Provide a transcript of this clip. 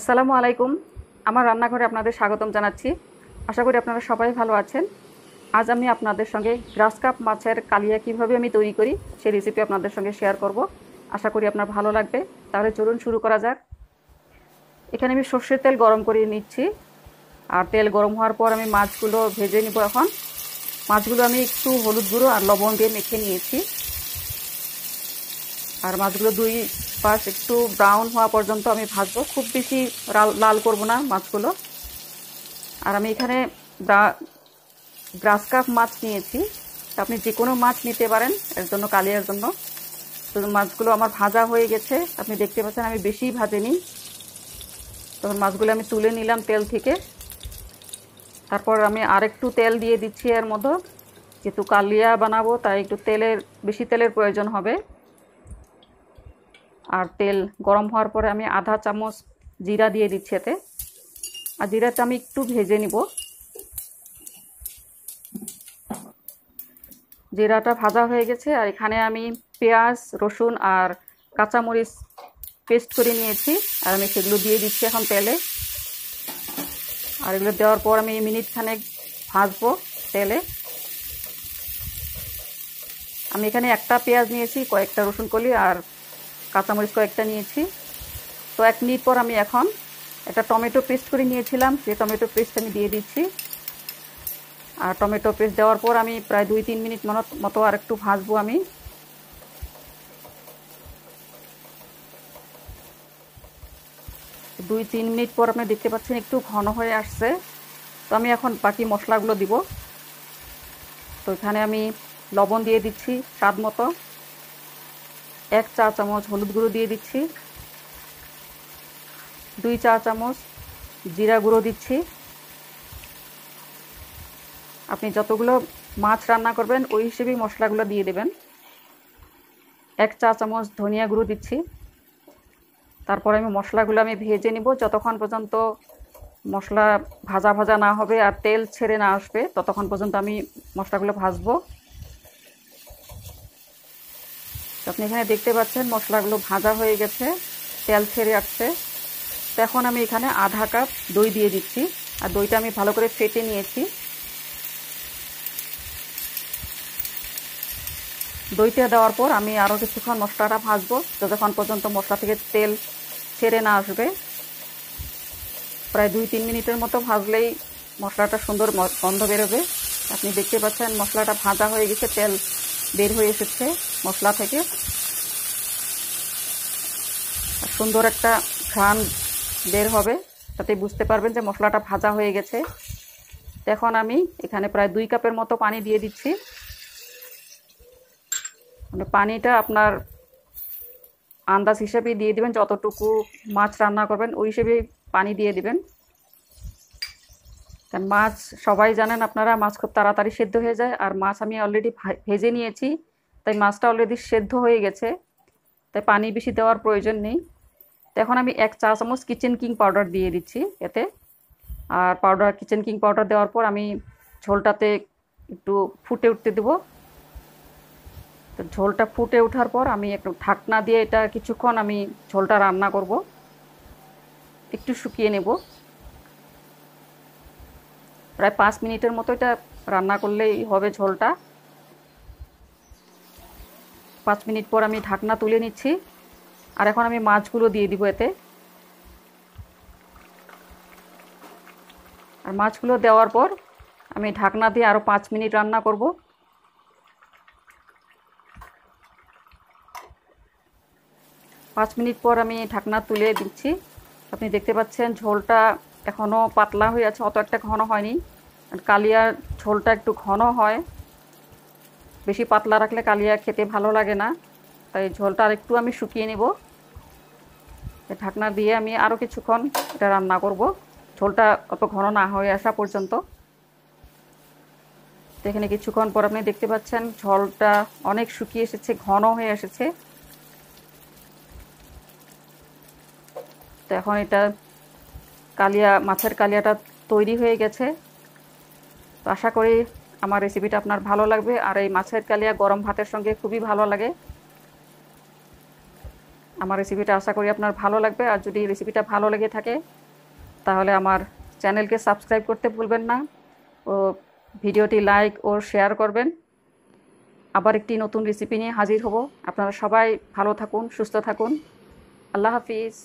আসসালামু আলাইকুম। আমার রান্নাঘরে আপনাদের স্বাগতম জানাচ্ছি। আশা করি আপনারা সবাই ভালো আছেন। আজ আমি আপনাদের সঙ্গে গ্রাস কাপ মাছের কালিয়া কীভাবে আমি তৈরি করি সেই রেসিপি আপনাদের সঙ্গে শেয়ার করব। আশা করি আপনার ভালো লাগবে। তাহলে চলুন শুরু করা যাক। এখানে আমি সর্ষের তেল গরম করে নিচ্ছি। আর তেল গরম হওয়ার পর আমি মাছগুলো ভেজে নিব এখন। মাছগুলো আমি একটু হলুদ গুঁড়ো আর লবণ দিয়ে মেখে নিয়েছি। আর মাছগুলো দুই পাশ একটু ব্রাউন হওয়া পর্যন্ত আমি ভাজবো। খুব বেশি লাল করব না মাছগুলো। আর আমি এখানে গ্রাস কাপ মাছ নিয়েছি। আপনি যে কোনো মাছ নিতে পারেন এর জন্য, কালিয়ার জন্য। তো মাছগুলো আমার ভাজা হয়ে গেছে। আপনি দেখতে পাচ্ছেন আমি বেশি ভাজেনি। তখন মাছগুলো আমি তুলে নিলাম তেল থেকে। তারপর আমি আরেকটু তেল দিয়ে দিচ্ছি এর মধ্যে। যেহেতু কালিয়া বানাবো, তাই একটু তেলের, বেশি তেলের প্রয়োজন হবে। আর তেল গরম হওয়ার পরে আমি আধা চামচ জিরা দিয়ে দিচ্ছি এতে। আর জিরাটা আমি একটু ভেজে নিব। জিরাটা ভাজা হয়ে গেছে আর এখানে আমি পেঁয়াজ, রসুন আর কাঁচামরিচ পেস্ট করে নিয়েছি। আর আমি সেগুলো দিয়ে দিচ্ছি এখন তেলে। আর এগুলো দেওয়ার পর আমি মিনিট খানেক ভাজবো তেলে। আমি এখানে একটা পেঁয়াজ নিয়েছি, কয়েকটা রসুন কলি আর কাঁচামরিচ কয়েকটা নিয়েছি। তো এক মিনিট পর আমি এখন একটা টমেটো পেস্ট করে নিয়েছিলাম সেই টমেটো পেস্ট আমি দিয়ে দিচ্ছি। আর টমেটো পেস্ট দেওয়ার পর আমি প্রায় দুই তিন মিনিট মতো আর একটু ভাজবো আমি। দুই তিন মিনিট পর আপনি দেখতে পাচ্ছেন একটু ঘন হয়ে আসছে। তো আমি এখন বাকি মশলাগুলো দিব। তো এখানে আমি লবণ দিয়ে দিচ্ছি স্বাদ মতো। এক চা চামচ হলুদ গুঁড়ো দিয়ে দিচ্ছি। দুই চা চামচ জিরা গুঁড়ো দিচ্ছি। আপনি যতগুলো মাছ রান্না করবেন, ওই হিসেবেই মশলাগুলো দিয়ে দেবেন। এক চা চামচ ধনিয়া গুঁড়ো দিচ্ছি। তারপরে আমি মশলাগুলো আমি ভেজে নিব। যতক্ষণ পর্যন্ত মশলা ভাজা ভাজা না হবে আর তেল ছেড়ে না আসবে, ততক্ষণ পর্যন্ত আমি মশলাগুলো ভাজবো। আপনি এখানে দেখতে পাচ্ছেন মশলাগুলো ভাজা হয়ে গেছে, তেল ছেড়ে আসছে। তো এখন আমি এখানে আধা কাপ দই দিয়ে দিচ্ছি, আর দইটা আমি ভালো করে ফেটে নিয়েছি। দইটা দেওয়ার পর আমি আরও কিছুক্ষণ মশলাটা ভাজবো, যতক্ষণ পর্যন্ত মশলা থেকে তেল ছেড়ে না আসবে। প্রায় দুই তিন মিনিটের মতো ভাজলেই মশলাটা সুন্দর গন্ধ বেরোবে। আপনি দেখতে পাচ্ছেন মশলাটা ভাজা হয়ে গেছে তেল বের হয়ে এসেছে মশলা থেকে। সুন্দর একটা ঘ্রাণ বের হবে, তাতে বুঝতে পারবেন যে মশলাটা ভাজা হয়ে গেছে। এখন আমি এখানে প্রায় দুই কাপের মতো পানি দিয়ে দিচ্ছি। মানে পানিটা আপনার আন্দাজ হিসেবেই দিয়ে দিবেন, যতটুকু মাছ রান্না করবেন, ওই হিসেবেই পানি দিয়ে দিবেন। কারণ মাছ, সবাই জানেন আপনারা, মাছ খুব তাড়াতাড়ি সেদ্ধ হয়ে যায়। আর মাছ আমি অলরেডি ভেজে নিয়েছি, তাই মাছটা অলরেডি সেদ্ধ হয়ে গেছে। তাই পানি বেশি দেওয়ার প্রয়োজন নেই। এখন আমি এক চা চামচ কিচেন কিং পাউডার দিয়ে দিচ্ছি এতে। আর পাউডার কিচেন কিং পাউডার দেওয়ার পর আমি ঝোলটাতে একটু ফুটে উঠতে দেবো। তো ঝোলটা ফুটে ওঠার পর আমি একটু ঢাকনা দিয়ে এটা কিছুক্ষণ আমি ঝোলটা রান্না করব। একটু শুকিয়ে নেব। প্রায় পাঁচ মিনিটের মতো এটা রান্না করলেই হবে ঝোলটা। পাঁচ মিনিট পর আমি ঢাকনা তুলে নিচ্ছি। আর এখন আমি মাছগুলো দিয়ে দিব এতে। আর মাছগুলো দেওয়ার পর আমি ঢাকনা দিয়ে আরও পাঁচ মিনিট রান্না করব। পাঁচ মিনিট পর আমি ঢাকনা তুলে দিচ্ছি। আপনি দেখতে পাচ্ছেন ঝোলটা এখনও পাতলা হয়ে আছে, অত একটা ঘন হয়নি। কালিয়ার ঝোলটা একটু ঘন হয়। বেশি পাতলা রাখলে কালিয়া খেতে ভালো লাগে না। তাই ঝোলটা আর একটু আমি শুকিয়ে নেব। ঢাকনা দিয়ে আমি আরও কিছুক্ষণ এটা রান্না করব। ঝোলটা অত ঘন না হয়ে আসা পর্যন্ত। এখানে কিছুক্ষণ পর আপনি দেখতে পাচ্ছেন ঝোলটা অনেক শুকিয়ে এসেছে, ঘন হয়ে এসেছে। তো এখন এটা কালিয়া, মাছের কালিয়াটা তৈরি হয়ে গেছে। তো আশা করি আমার রেসিপিটা আপনার ভালো লাগবে। আর এই মাছের কালিয়া গরম ভাতের সঙ্গে খুবই ভালো লাগে। আমার রেসিপিটা আশা করি আপনার ভালো লাগবে। আর যদি রেসিপিটা ভালো লেগে থাকে, তাহলে আমার চ্যানেলকে সাবস্ক্রাইব করতে ভুলবেন না। ও ভিডিওটি লাইক ও শেয়ার করবেন। আবার একটি নতুন রেসিপি নিয়ে হাজির হব। আপনারা সবাই ভালো থাকুন, সুস্থ থাকুন। আল্লাহ হাফিজ।